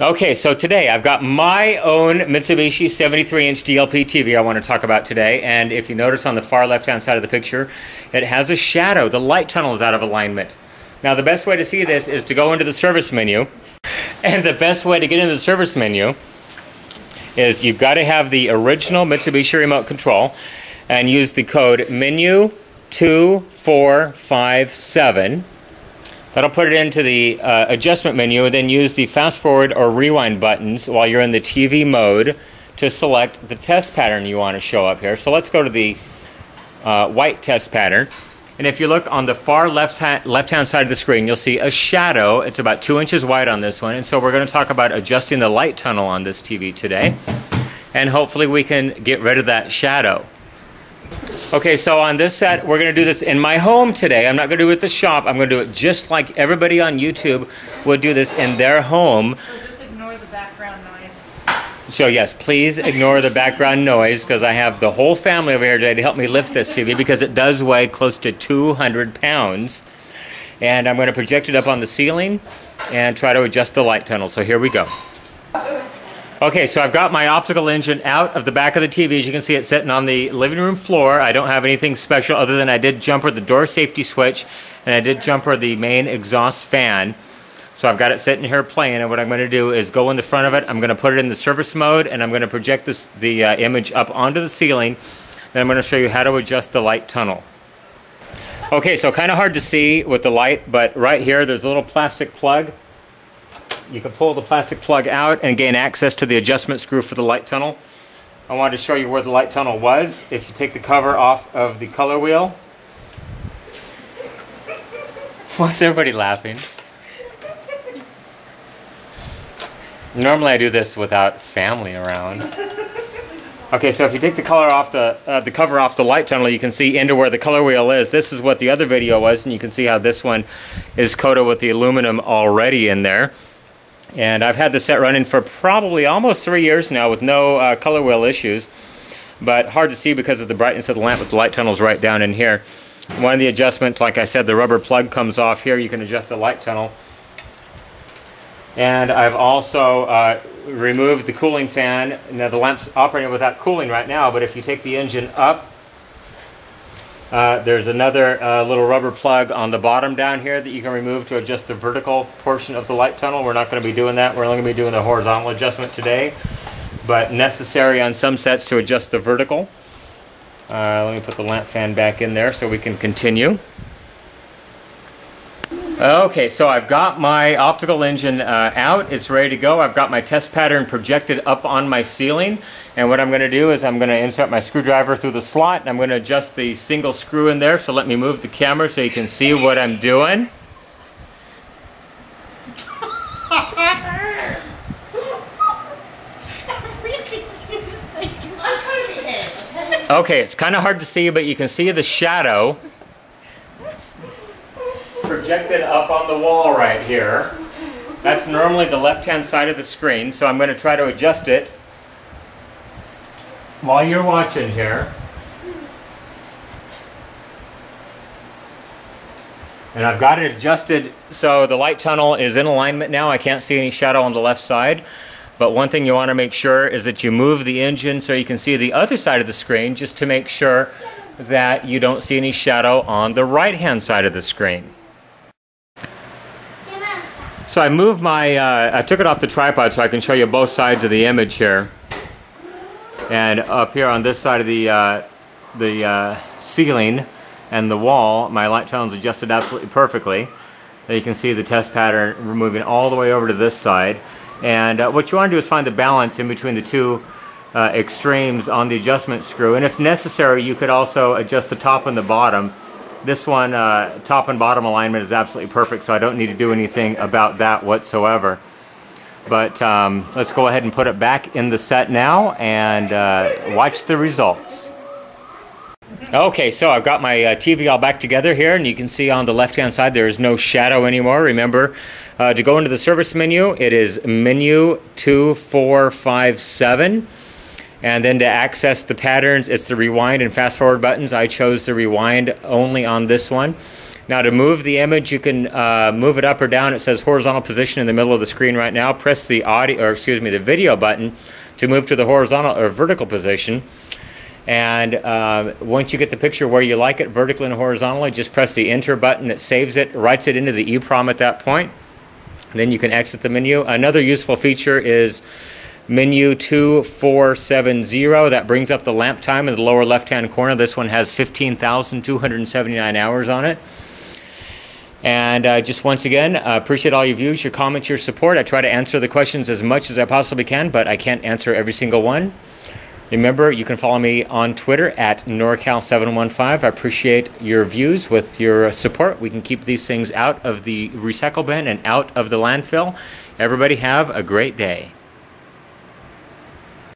Okay, so today I've got my own Mitsubishi 73 inch DLP TV I want to talk about today. And if you notice on the far left hand side of the picture, it has a shadow. The light tunnel is out of alignment. Now, the best way to see this is to go into the service menu. And the best way to get into the service menu is you've got to have the original Mitsubishi remote control and use the code menu 2457 That'll put it into the uh, adjustment menu and then use the fast forward or rewind buttons while you're in the TV mode to select the test pattern you want to show up here. So let's go to the uh, white test pattern. And if you look on the far left hand, left hand side of the screen, you'll see a shadow. It's about two inches wide on this one. And so we're going to talk about adjusting the light tunnel on this TV today. And hopefully we can get rid of that shadow. Okay, so on this set, we're going to do this in my home today. I'm not going to do it at the shop. I'm going to do it just like everybody on YouTube would do this in their home. So just ignore the background noise. So yes, please ignore the background noise because I have the whole family over here today to help me lift this TV because it does weigh close to 200 pounds. And I'm going to project it up on the ceiling and try to adjust the light tunnel. So here we go. Okay, so I've got my optical engine out of the back of the TV. As you can see, it's sitting on the living room floor. I don't have anything special other than I did jumper the door safety switch and I did jumper the main exhaust fan. So I've got it sitting here playing, and what I'm going to do is go in the front of it. I'm going to put it in the service mode, and I'm going to project this the uh, image up onto the ceiling. Then I'm going to show you how to adjust the light tunnel. Okay, so kind of hard to see with the light, but right here there's a little plastic plug you can pull the plastic plug out and gain access to the adjustment screw for the light tunnel. I wanted to show you where the light tunnel was. If you take the cover off of the color wheel. Why is everybody laughing? Normally I do this without family around. Okay, so if you take the color off the uh, the cover off the light tunnel, you can see into where the color wheel is. This is what the other video was, and you can see how this one is coated with the aluminum already in there. And I've had this set running for probably almost three years now with no uh, color wheel issues. But hard to see because of the brightness of the lamp with the light tunnels right down in here. One of the adjustments, like I said, the rubber plug comes off here. You can adjust the light tunnel. And I've also uh, removed the cooling fan. Now the lamp's operating without cooling right now, but if you take the engine up uh, there's another uh, little rubber plug on the bottom down here that you can remove to adjust the vertical portion of the light tunnel. We're not going to be doing that. We're only going to be doing the horizontal adjustment today, but necessary on some sets to adjust the vertical. Uh, let me put the lamp fan back in there so we can continue. Okay, so I've got my optical engine uh, out. It's ready to go. I've got my test pattern projected up on my ceiling. And what I'm going to do is I'm going to insert my screwdriver through the slot and I'm going to adjust the single screw in there. So let me move the camera so you can see what I'm doing. Okay, it's kind of hard to see, but you can see the shadow projected up on the wall right here. That's normally the left-hand side of the screen, so I'm going to try to adjust it while you're watching here. And I've got it adjusted so the light tunnel is in alignment now. I can't see any shadow on the left side. But one thing you want to make sure is that you move the engine so you can see the other side of the screen just to make sure that you don't see any shadow on the right hand side of the screen. So I moved my, uh, I took it off the tripod so I can show you both sides of the image here. And up here on this side of the, uh, the uh, ceiling and the wall, my light tunnel is adjusted absolutely perfectly. You can see the test pattern moving all the way over to this side. And uh, what you want to do is find the balance in between the two uh, extremes on the adjustment screw. And if necessary, you could also adjust the top and the bottom this one, uh, top and bottom alignment is absolutely perfect, so I don't need to do anything about that whatsoever. But um, let's go ahead and put it back in the set now and uh, watch the results. Okay, so I've got my uh, TV all back together here, and you can see on the left-hand side there is no shadow anymore. Remember, uh, to go into the service menu, it is menu 2457. And then to access the patterns, it's the rewind and fast forward buttons. I chose the rewind only on this one. Now to move the image, you can uh, move it up or down. It says horizontal position in the middle of the screen right now. Press the audio, or excuse me, the video button to move to the horizontal or vertical position. And uh, once you get the picture where you like it, vertically and horizontally, just press the enter button that saves it, writes it into the EEPROM at that point. And then you can exit the menu. Another useful feature is menu 2470. That brings up the lamp time in the lower left hand corner. This one has 15,279 hours on it. And uh, just once again, uh, appreciate all your views, your comments, your support. I try to answer the questions as much as I possibly can, but I can't answer every single one. Remember, you can follow me on Twitter at NorCal715. I appreciate your views with your support. We can keep these things out of the recycle bin and out of the landfill. Everybody have a great day.